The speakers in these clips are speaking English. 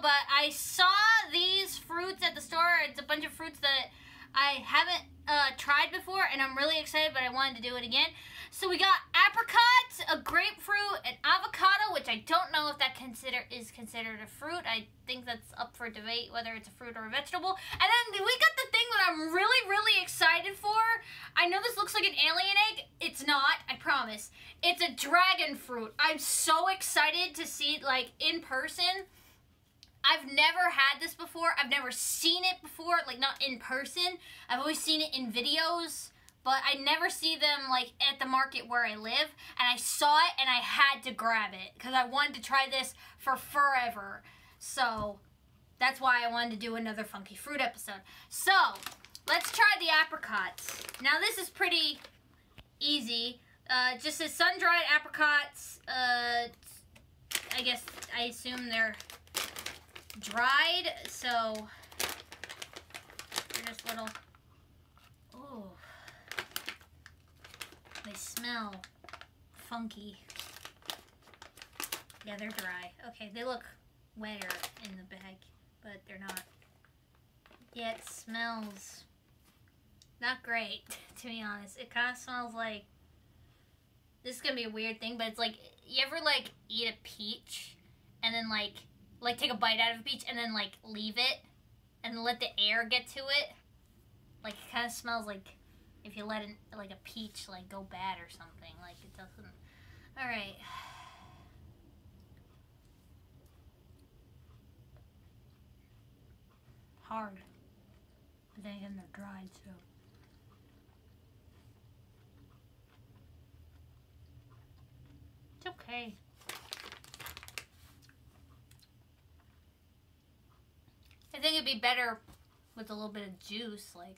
but I saw these fruits at the store. It's a bunch of fruits that I haven't uh, tried before, and I'm really excited, but I wanted to do it again. So we got apricots, a grapefruit, an avocado, which I don't know if that consider is considered a fruit. I think that's up for debate whether it's a fruit or a vegetable. And then we got the thing that I'm really, really excited for. I know this looks like an alien egg. It's not, I promise. It's a dragon fruit. I'm so excited to see it like in person. I've never had this before. I've never seen it before, like not in person. I've always seen it in videos but I never see them like at the market where I live. And I saw it and I had to grab it because I wanted to try this for forever. So that's why I wanted to do another funky fruit episode. So let's try the apricots. Now this is pretty easy. Uh, just says sun-dried apricots. Uh, I guess I assume they're dried. So they're just little. Ooh. They smell funky. Yeah, they're dry. Okay, they look wetter in the bag, but they're not. Yeah, it smells not great, to be honest. It kind of smells like, this is going to be a weird thing, but it's like, you ever like eat a peach and then like, like take a bite out of a peach and then like leave it and let the air get to it? Like it kind of smells like if you let an, like a peach like go bad or something. Like it doesn't. All right. Hard. But then again, they're dried, so. It's okay. I think it'd be better with a little bit of juice, like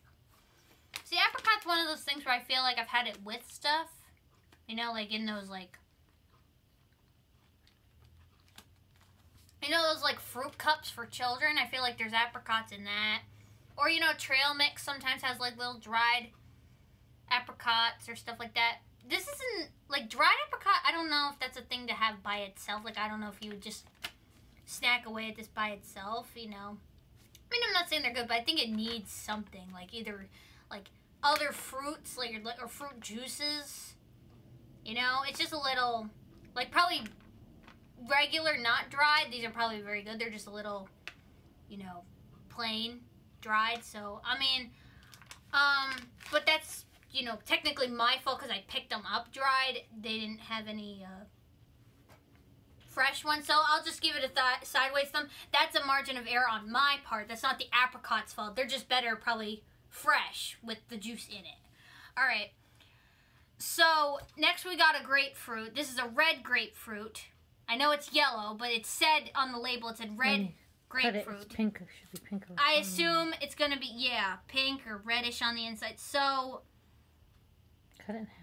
See, apricot's one of those things where I feel like I've had it with stuff. You know, like in those like... You know those like fruit cups for children? I feel like there's apricots in that. Or, you know, trail mix sometimes has like little dried apricots or stuff like that. This isn't, like dried apricot, I don't know if that's a thing to have by itself. Like, I don't know if you would just snack away at this by itself, you know. I mean, I'm not saying they're good, but I think it needs something. Like, either, like, other fruits, like or fruit juices. You know, it's just a little, like probably regular, not dried. These are probably very good. They're just a little, you know, plain dried. So I mean, um, but that's you know technically my fault because I picked them up dried. They didn't have any. Uh, fresh one, so I'll just give it a th sideways thumb. That's a margin of error on my part. That's not the apricot's fault. They're just better probably fresh with the juice in it. All right. So next we got a grapefruit. This is a red grapefruit. I know it's yellow, but it said on the label it said red mm, grapefruit. It's pink. It should be pink. I assume it's gonna be yeah, pink or reddish on the inside. So cut it in half.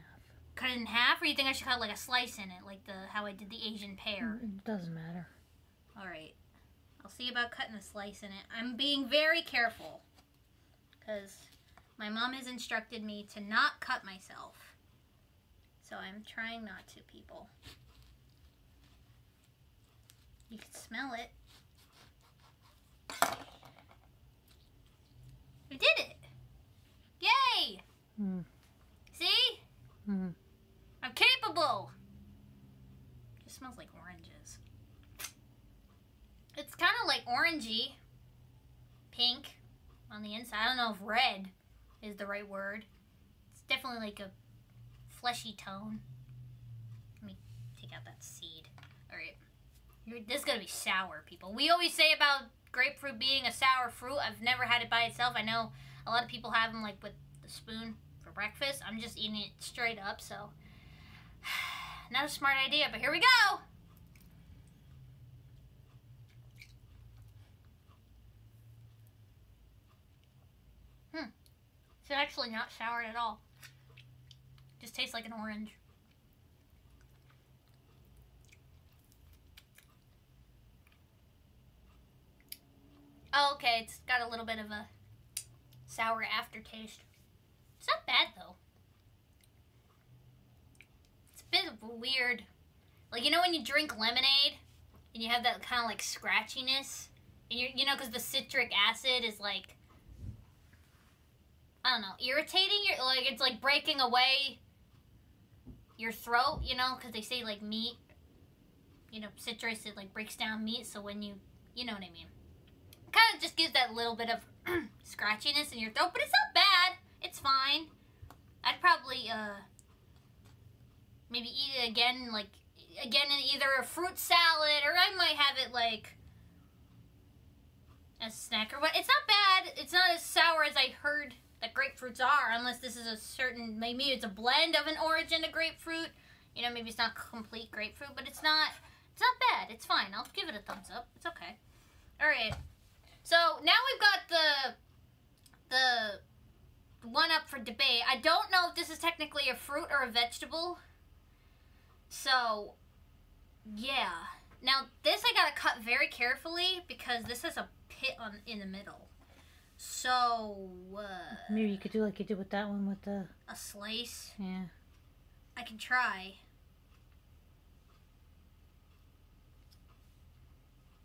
Cut it in half, or you think I should cut like a slice in it, like the how I did the Asian pear? Mm, it doesn't matter. All right. I'll see about cutting a slice in it. I'm being very careful because my mom has instructed me to not cut myself. So I'm trying not to, people. You can smell it. We did it! Yay! Mm. See? Mm. Capable! It smells like oranges. It's kind of like orangey. Pink on the inside. I don't know if red is the right word. It's definitely like a fleshy tone. Let me take out that seed. All right. this is going to be sour, people. We always say about grapefruit being a sour fruit. I've never had it by itself. I know a lot of people have them like with the spoon for breakfast. I'm just eating it straight up, so not a smart idea, but here we go. Hmm. It's actually not sour at all. Just tastes like an orange. Oh, okay, it's got a little bit of a sour aftertaste. It's not bad, though. Weird... Like, you know when you drink lemonade and you have that kind of, like, scratchiness? And you're, you know, because the citric acid is like, I don't know, irritating. Your like it's like breaking away your throat. You know, because they say like meat. You know, citrus it like breaks down meat. So when you, you know what I mean. Kind of just gives that little bit of scratchiness in your throat, but it's not bad. It's fine. I'd probably uh maybe eat it again, like again in either a fruit salad or I might have it like a snack or what. It's not bad. It's not as sour as I heard that grapefruits are, unless this is a certain maybe it's a blend of an origin of grapefruit. You know, maybe it's not complete grapefruit, but it's not it's not bad. It's fine. I'll give it a thumbs up. It's okay. All right. So now we've got the the one up for debate. I don't know if this is technically a fruit or a vegetable. So, yeah. Now this I gotta cut very carefully because this has a pit on in the middle. So uh, Maybe you could do like you did with that one with the a slice. yeah. I can try.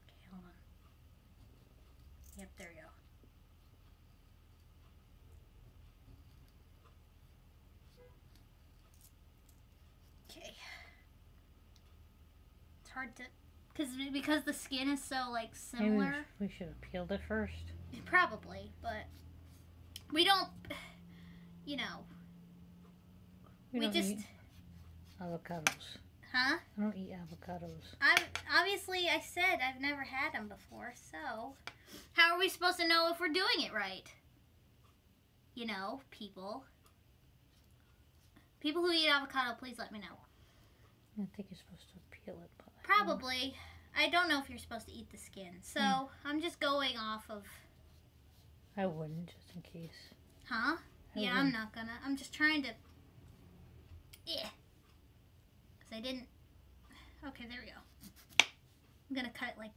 Okay, hold on. Yep, there we go. Okay. It's hard to, cause because the skin is so like Maybe we, similar. sh- we should have peeled it first. Probably, but we don't. You know, We, we just. avocados. Huh? I don't eat avocados. I'm obviously I said I've never had them before, so how are we supposed to know if we're doing it right? You know, people. People who eat avocado, please let me know. I think you're supposed to peel it. Probably. I don't know if you're supposed to eat the skin, so Hmm. I'm just going off of. I wouldn't, just in case. Huh? I Yeah, I'm wouldn't. gonna. I'm just trying to. Yeah. Cause I didn't. Okay, there we go. I'm gonna cut it like.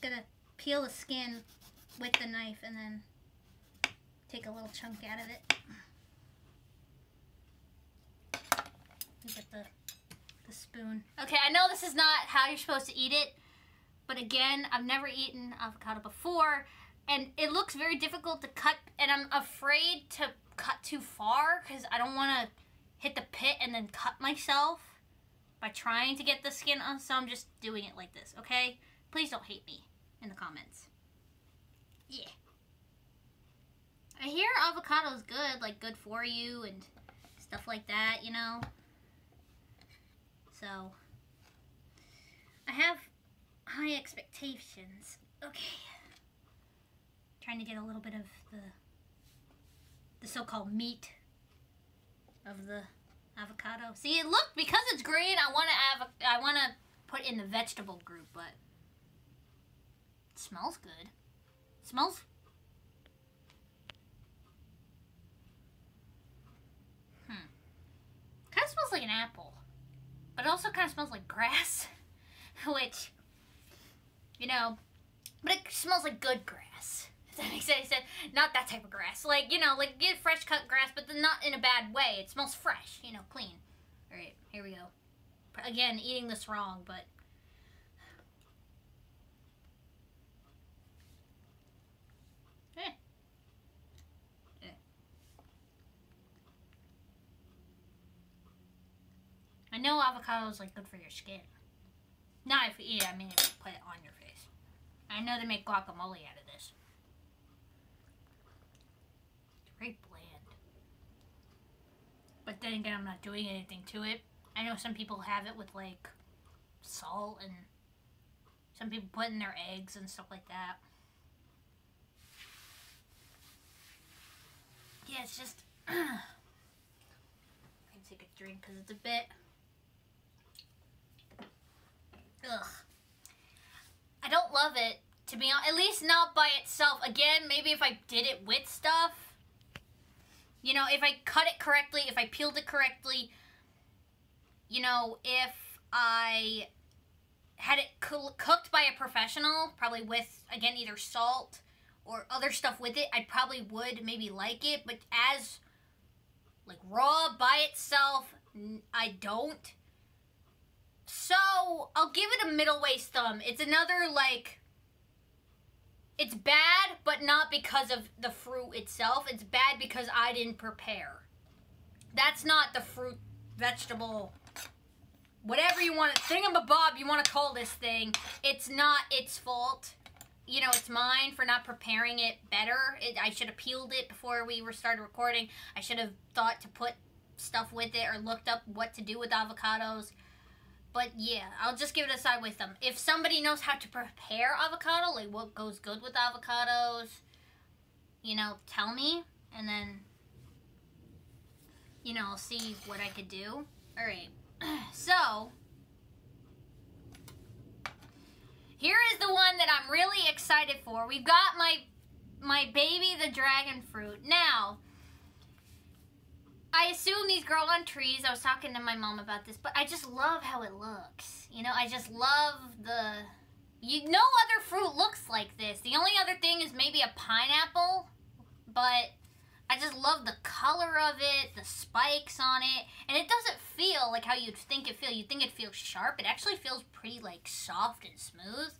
Gonna peel the skin with the knife and then take a little chunk out of it. The the spoon. Okay, I know this is not how you're supposed to eat it, but again, I've never eaten avocado before, and it looks very difficult to cut, and I'm afraid to cut too far because I don't want to hit the pit and then cut myself by trying to get the skin on. So I'm just doing it like this. Okay, please don't hate me in the comments. Yeah. I hear avocado's good, like good for you and stuff like that, you know. So I have high expectations. Okay. Trying to get a little bit of the the so-called meat of the avocado. See, it look because it's green. I want to I want to put in the vegetable group, but it smells good. It smells. Hmm. Kind of smells like an apple, but it also kind of smells like grass, which, you know, but it smells like good grass. If that makes any sense. Not that type of grass. Like, you know, like get fresh cut grass, but then not in a bad way. It smells fresh, you know, clean. Alright, here we go. Again, eating this wrong, but. Know avocado is like good for your skin. Not if you eat it, I mean if you put it on your face. I know they make guacamole out of this. It's very bland. But then again, I'm not doing anything to it. I know some people have it with like salt and some people put in their eggs and stuff like that. Yeah, it's just. I can take a drink because it's a bit. Ugh. I don't love it, to be honest. At least not by itself. Again, maybe if I did it with stuff. You know, if I cut it correctly, if I peeled it correctly, you know, if I had it coo- cooked by a professional, probably with, again, either salt or other stuff with it, I probably would maybe like it. But as, like, raw by itself, I don't. So, I'll give it a middle waist thumb. It's another, like, it's bad, but not because of the fruit itself. It's bad because I didn't prepare. That's not the fruit, vegetable, whatever you want to, thingamabob you want to call this thing. It's not its fault. You know, it's mine for not preparing it better. It, I should have peeled it before we were started recording. I should have thought to put stuff with it or looked up what to do with avocados. But yeah, I'll just give it a side with them. If somebody knows how to prepare avocado, like what goes good with avocados, you know, tell me, and then, you know, I'll see what I could do. All right, so here is the one that I'm really excited for. We've got my my baby, the dragon fruit. Now, I assume these grow on trees. I was talking to my mom about this, but I just love how it looks. You know, I just love the. You no other fruit looks like this. The only other thing is maybe a pineapple, but I just love the color of it, the spikes on it, and it doesn't feel like how you'd think it feel. You'd think it feels sharp. It actually feels pretty like soft and smooth.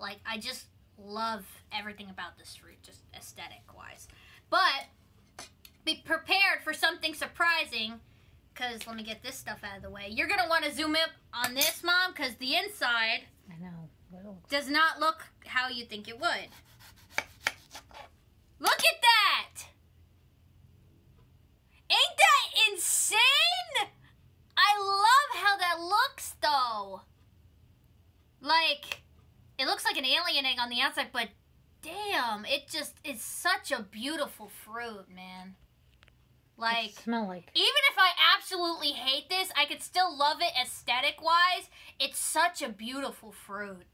Like I just love everything about this fruit, just aesthetic wise. But be prepared for something surprising because let me get this stuff out of the way. You're going to want to zoom in on this, Mom, because the inside I know. Well, does not look how you think it would. Look at that! Ain't that insane? I love how that looks, though. Like, it looks like an alien egg on the outside, but damn, it just is such a beautiful fruit, man. Like, it smell like. even if I absolutely hate this, I could still love it aesthetic wise. It's such a beautiful fruit.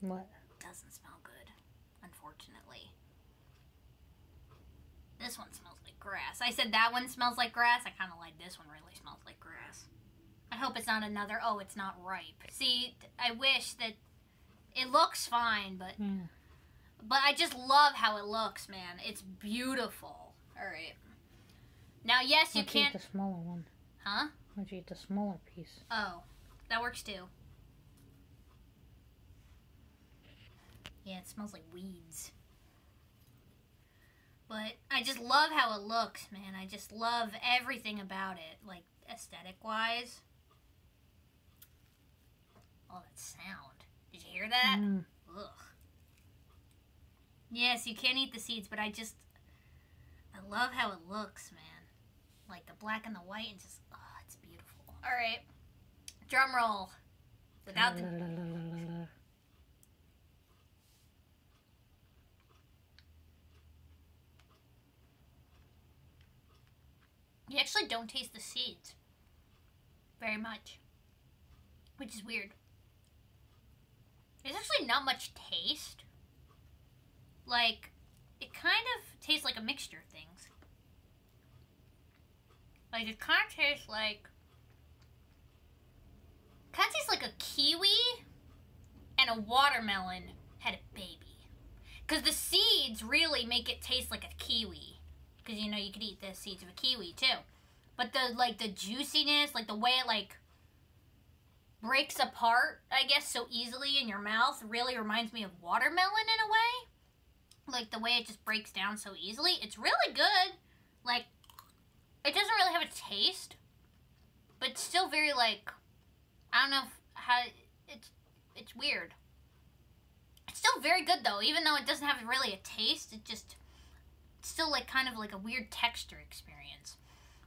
What? Doesn't smell good, unfortunately. This one smells like grass. I said that one smells like grass. I kind of like this one really smells like grass. I hope it's not another, oh, it's not ripe. See, I wish that it looks fine, but Yeah. But I just love how it looks, man. It's beautiful. All right. Now, yes, you you eat can't. the smaller one? Huh? Why don't you eat the smaller piece? Oh, that works too. Yeah, it smells like weeds. But I just love how it looks, man. I just love everything about it, like aesthetic wise. Oh, that sound. Did you hear that? Mm. Ugh. Yes, you can't eat the seeds, but I just I love how it looks, man. Like the black and the white and just oh, it's beautiful. All right. Drum roll. Without the. You actually don't taste the seeds very much, which is weird. There's actually not much taste. Like, it kind of tastes like a mixture of things. Like, it kind of tastes like. Kind of tastes like a kiwi and a watermelon had a baby. Because the seeds really make it taste like a kiwi because you know you could eat the seeds of a kiwi too. But the like the juiciness, like the way it like breaks apart, I guess, so easily in your mouth, really reminds me of watermelon in a way. Like the way it just breaks down so easily. It's really good. Like it doesn't really have a taste, but it's still very like I don't know if, how it's it's weird. It's still very good though, even though it doesn't have really a taste. It just still like kind of like a weird texture experience.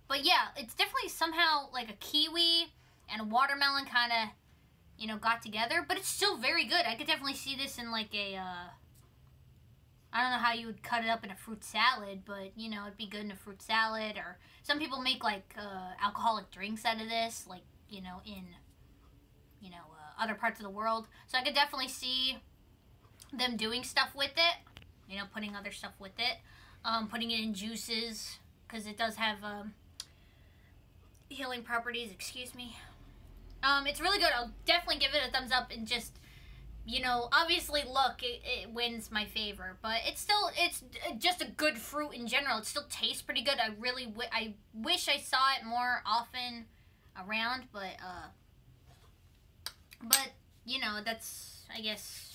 But yeah, it's definitely somehow like a kiwi and a watermelon kind of, you know, got together. But it's still very good. I could definitely see this in like a, uh, I don't know how you would cut it up in a fruit salad, but you know, it'd be good in a fruit salad. Or some people make like uh, alcoholic drinks out of this, like you know, in, you know, uh, other parts of the world. So I could definitely see them doing stuff with it. You know, putting other stuff with it um, putting it in juices because it does have um, healing properties. Excuse me. Um, it's really good. I'll definitely give it a thumbs up and just, you know, obviously look, it, it wins my favor, but it's still it's just a good fruit in general. It still tastes pretty good. I really wi- I wish I saw it more often around, but uh, but you know, that's I guess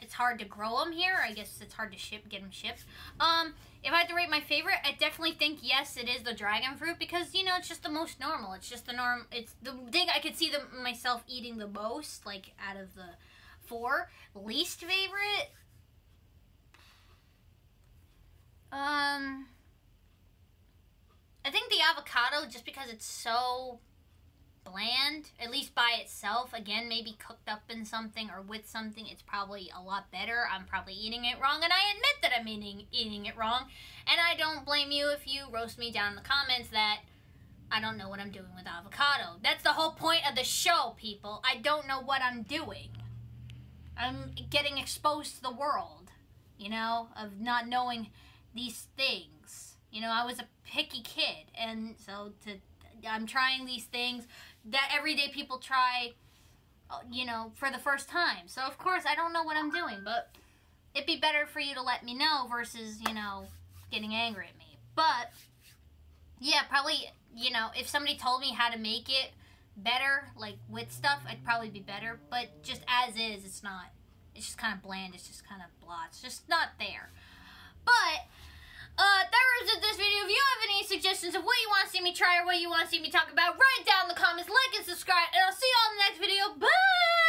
it's hard to grow them here. I guess it's hard to ship, get them shipped. Um, if I had to rate my favorite, I definitely think yes, it is the dragon fruit because you know it's just the most normal. It's just the norm. It's the thing I could see the, myself eating the most, like out of the four. Least favorite, um, I think the avocado just because it's so bland, at least by itself. Again, maybe cooked up in something or with something, it's probably a lot better. I'm probably eating it wrong, and I admit that I'm eating, eating it wrong. And I don't blame you if you roast me down in the comments that I don't know what I'm doing with avocado. That's the whole point of the show, people. I don't know what I'm doing. I'm getting exposed to the world, you know, of not knowing these things. You know, I was a picky kid, and so to I'm trying these things that everyday people try, uh, you know, for the first time. So of course I don't know what I'm doing, but it'd be better for you to let me know versus you know getting angry at me. But yeah, probably you know if somebody told me how to make it better, like with stuff, I'd probably be better. But just as is, it's not. It's just kind of bland. It's just kind of blah. It's just not there. But uh, that wraps up this video. If you have any suggestions of what you want to see me try or what you want to see me talk about, write down in the comments, like and subscribe, and I'll see you all in the next video. Bye!